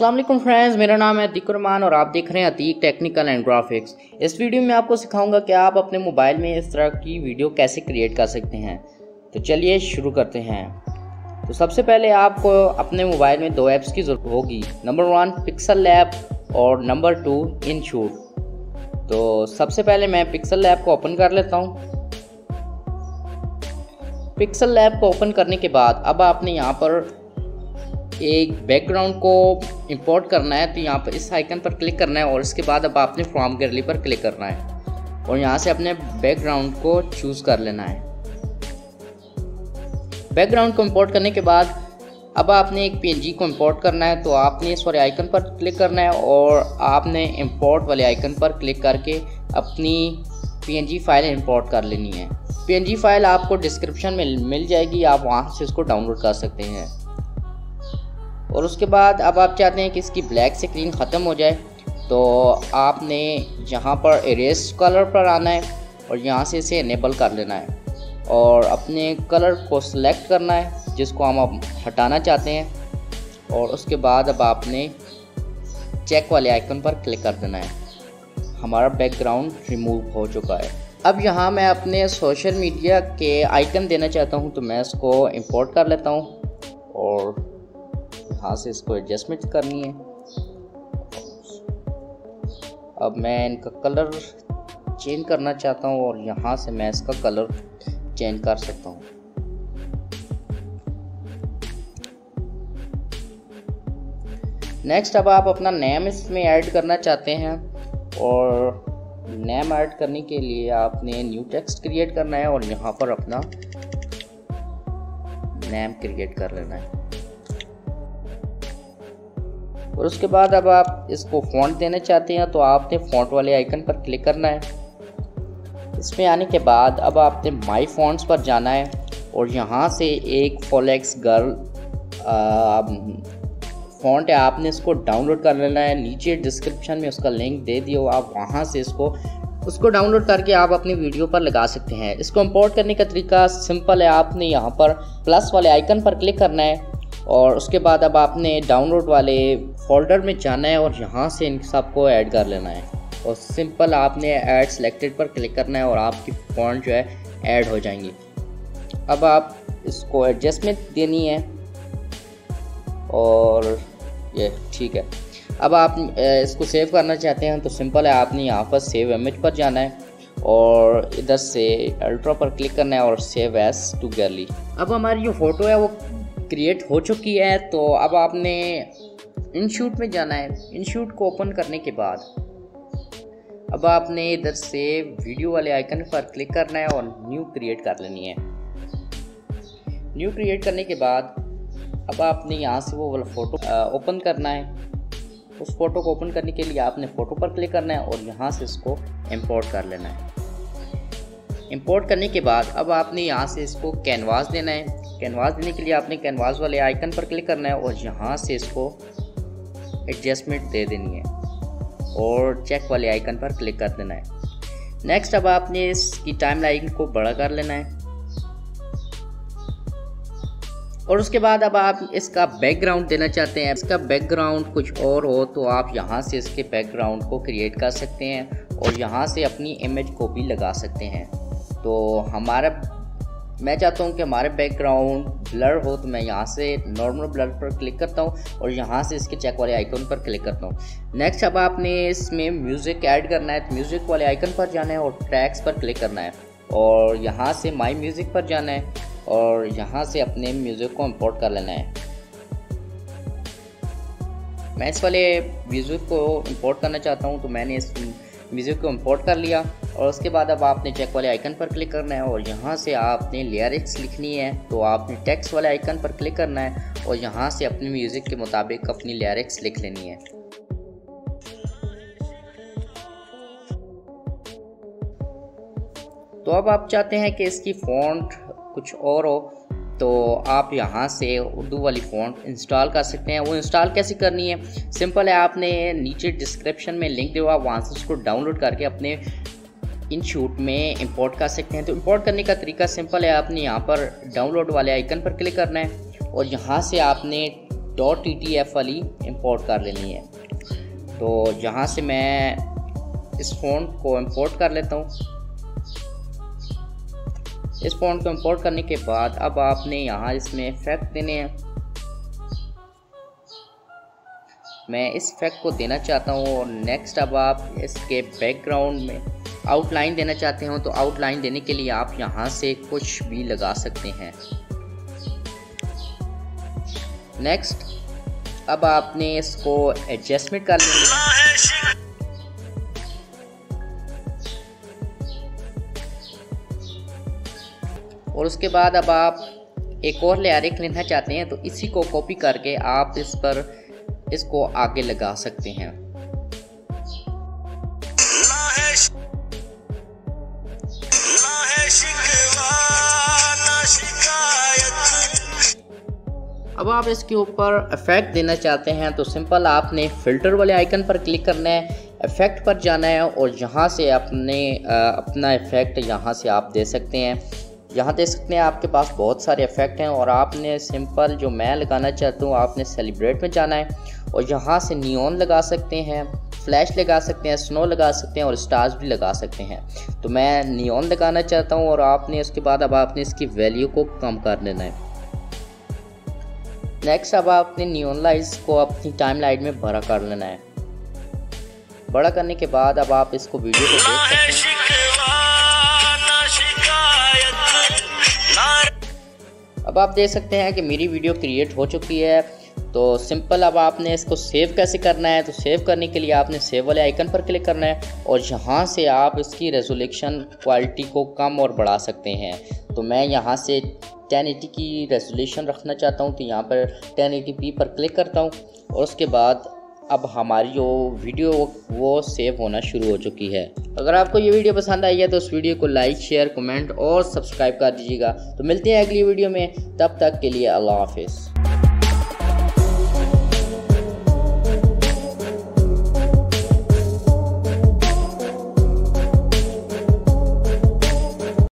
वालेकुम फ्रेंड्स, मेरा नाम है अतीक रमान और आप देख रहे हैं अतीक टेक्निकल एंड ग्राफिक्स। इस वीडियो में आपको सिखाऊँगा कि आप अपने मोबाइल में इस तरह की वीडियो कैसे क्रिएट कर सकते हैं। तो चलिए शुरू करते हैं। तो सबसे पहले आपको अपने मोबाइल में दो ऐप्स की ज़रूरत होगी। नंबर वन, पिक्सल लैब और नंबर टू इन तो सबसे पहले मैं पिक्सल ऐप को ओपन कर लेता हूँ। पिक्सल लैब को ओपन करने के बाद अब आपने यहाँ पर एक बैकग्राउंड को इंपोर्ट करना है तो यहाँ पर इस आइकन पर क्लिक करना है और इसके बाद अब आपने फ्रॉम गैलरी पर क्लिक करना है। और यहाँ से अपने बैकग्राउंड को चूज़ कर लेना है। बैकग्राउंड को इंपोर्ट करने के बाद अब आपने एक पीएनजी को इंपोर्ट करना है तो आपने इस वाले आइकन पर क्लिक करना है और आपने इंपोर्ट वाले आइकन पर क्लिक करके अपनी पीएनजी फ़ाइल इंपोर्ट कर लेनी है। पीएनजी फ़ाइल आपको डिस्क्रिप्शन में मिल जाएगी, आप वहाँ से इसको डाउनलोड कर सकते हैं। और उसके बाद अब आप चाहते हैं कि इसकी ब्लैक स्क्रीन ख़त्म हो जाए तो आपने यहाँ पर इरेज कलर पर आना है और यहाँ से इसे इनेबल कर लेना है। और अपने कलर को सिलेक्ट करना है, जिसको हम अब हटाना चाहते हैं। और उसके बाद अब आपने चेक वाले आइकन पर क्लिक कर देना है। हमारा बैकग्राउंड रिमूव हो चुका है। अब यहाँ मैं अपने सोशल मीडिया के आइकन देना चाहता हूँ तो मैं इसको इंपोर्ट कर लेता हूँ और यहाँ से इसको एडजस्टमेंट करनी है। अब मैं इनका कलर चेंज करना चाहता हूँ और यहाँ से मैं इसका कलर चेंज कर सकता हूँ। नेक्स्ट अब आप अपना नेम इसमें ऐड करना चाहते हैं और नेम ऐड करने के लिए आपने न्यू टेक्स्ट क्रिएट करना है और यहाँ पर अपना नेम क्रिएट कर लेना है। और उसके बाद अब आप इसको फ़ॉन्ट देना चाहते हैं तो आपने फ़ॉन्ट वाले आइकन पर क्लिक करना है। इसमें आने के बाद अब आपने माई फ़ॉन्ट्स पर जाना है और यहाँ से एक फोलेक्स गर्ल फ़ॉन्ट है, आपने इसको डाउनलोड कर लेना है, नीचे डिस्क्रिप्शन में उसका लिंक दे दियो, आप वहाँ से इसको, उसको डाउनलोड करके आप अपनी वीडियो पर लगा सकते हैं। इसको इम्पोर्ट करने का तरीका सिंपल है, आपने यहाँ पर प्लस वाले आइकन पर क्लिक करना है और उसके बाद अब आपने डाउनलोड वाले फोल्डर में जाना है और यहाँ से इन सबको ऐड कर लेना है। और सिंपल आपने ऐड सेलेक्टेड पर क्लिक करना है और आपकी फॉन्ट जो है ऐड हो जाएँगी। अब आप इसको एडजस्टमेंट देनी है और ये ठीक है। अब आप इसको सेव करना चाहते हैं तो सिंपल है, आपने यहाँ पर सेव इमेज पर जाना है और इधर से अल्ट्रा पर क्लिक करना है और सेव एस टू गैलरी अब हमारी जो फ़ोटो है वो क्रिएट हो चुकी है तो अब आपने इनशूट में जाना है। इनशूट को ओपन करने के बाद अब आपने इधर से वीडियो वाले आइकन पर क्लिक करना है और न्यू क्रिएट कर लेनी है। न्यू क्रिएट करने के बाद अब आपने यहाँ से वो वाला फ़ोटो ओपन करना है। उस फ़ोटो को ओपन करने के लिए आपने फ़ोटो पर क्लिक करना है और यहाँ से इसको इंपोर्ट कर लेना है। इंपोर्ट करने के बाद अब आपने यहाँ से इसको कैनवास देना है। कैनवास देने के लिए आपने कैनवास वाले आइकन पर क्लिक करना है और यहाँ से इसको एडजस्टमेंट दे देनी है और चेक वाले आइकन पर क्लिक कर देना है। नेक्स्ट अब आपने इसकी टाइम लाइन को बड़ा कर लेना है। और उसके बाद अब आप इसका बैकग्राउंड देना चाहते हैं। इसका बैकग्राउंड कुछ और हो तो आप यहाँ से इसके बैकग्राउंड को क्रिएट कर सकते हैं और यहाँ से अपनी इमेज को भी लगा सकते हैं। तो हमारा, मैं चाहता हूँ कि हमारे बैकग्राउंड ब्लर हो तो मैं यहाँ से नॉर्मल ब्लर पर क्लिक करता हूँ और यहाँ से इसके चेक वाले आइकन पर क्लिक करता हूँ। नेक्स्ट अब आपने इसमें म्यूज़िक ऐड करना है। तो म्यूज़िक वाले आइकन पर जाना है और ट्रैक्स पर क्लिक करना है और यहाँ से माई म्यूज़िक पर जाना है। और यहाँ से अपने म्यूज़िक को इंपोर्ट कर लेना है। मैं इस वाले म्यूज़िक को इंपोर्ट करना चाहता हूँ तो मैंने इस म्यूज़िक को इंपोर्ट कर लिया और उसके बाद अब आपने चेक वाले आइकन पर क्लिक करना है और यहाँ से आपने लिरिक्स लिखनी है तो आपने टेक्स्ट वाले आइकन पर क्लिक करना है और यहाँ से अपने म्यूज़िक के मुताबिक अपनी लिरिक्स लिख लेनी है। तो अब आप चाहते हैं कि इसकी फ़ॉन्ट कुछ और हो तो आप यहाँ से उर्दू वाली फ़ॉन्ट इंस्टॉल कर सकते हैं। वो इंस्टॉल कैसे करनी है? सिंपल है, आपने नीचे डिस्क्रिप्शन में लिंक दिया वहाँ से उसको डाउनलोड करके अपने इन शूट में इंपोर्ट कर सकते हैं। तो इंपोर्ट करने का तरीका सिंपल है, आपने यहाँ पर डाउनलोड वाले आइकन पर क्लिक करना है और यहाँ से आपने. डॉट टी टी एफ़ वाली इंपोर्ट कर लेनी है। तो यहाँ से मैं इस फ़ोन को इंपोर्ट कर लेता हूँ। इस फ़ोन को इंपोर्ट करने के बाद अब आपने यहाँ इसमें इफ़ेक्ट देने हैं। मैं इस इफ़ेक्ट को देना चाहता हूँ और नेक्स्ट अब आप इसके बैकग्राउंड में आउटलाइन देना चाहते हो तो आउटलाइन देने के लिए आप यहाँ से कुछ भी लगा सकते हैं। नेक्स्ट अब आपने इसको एडजस्टमेंट कर लेना और उसके बाद अब आप एक और लेरिक लेना चाहते हैं तो इसी को कॉपी करके आप इस पर इसको आगे लगा सकते हैं। अब आप इसके ऊपर इफ़ेक्ट देना चाहते हैं तो सिंपल आपने फ़िल्टर वाले आइकन पर क्लिक करना है इफ़ेक्ट पर जाना है और यहाँ से अपने अपना इफ़ेक्ट यहाँ से आप दे सकते हैं। यहाँ देख सकते हैं आपके पास बहुत सारे इफ़ेक्ट हैं और आपने सिंपल जो मैं लगाना चाहता हूँ, आपने सेलिब्रेट में जाना है और यहाँ से नियॉन लगा सकते हैं फ्लैश लगा सकते हैं स्नो लगा सकते हैं और स्टार्स भी लगा सकते हैं। तो मैं नियॉन लगाना चाहता हूँ और आपने उसके बाद अब आपने इसकी वैल्यू को कम कर लेना है। नेक्स्ट अब आपने नियॉन लाइट्स को अपनी टाइम लाइट में बड़ा कर लेना है। बड़ा करने के बाद अब आप इसको वीडियो को देख सकते हैं। अब आप देख सकते हैं कि मेरी वीडियो क्रिएट हो चुकी है। तो सिंपल, अब आपने इसको सेव कैसे करना है? तो सेव करने के लिए आपने सेव वाले आइकन पर क्लिक करना है और यहाँ से आप इसकी रेजोल्यूशन क्वालिटी को कम और बढ़ा सकते हैं। तो मैं यहाँ से 1080 की रेजोल्यूशन रखना चाहता हूँ। तो यहाँ पर 1080p पर क्लिक करता हूँ और उसके बाद अब हमारी जो वीडियो, वो सेव होना शुरू हो चुकी है। अगर आपको ये वीडियो पसंद आई है तो उस वीडियो को लाइक शेयर कमेंट और सब्सक्राइब कर दीजिएगा। तो मिलते हैं अगली वीडियो में। तब तक के लिए अल्लाह हाफिज़।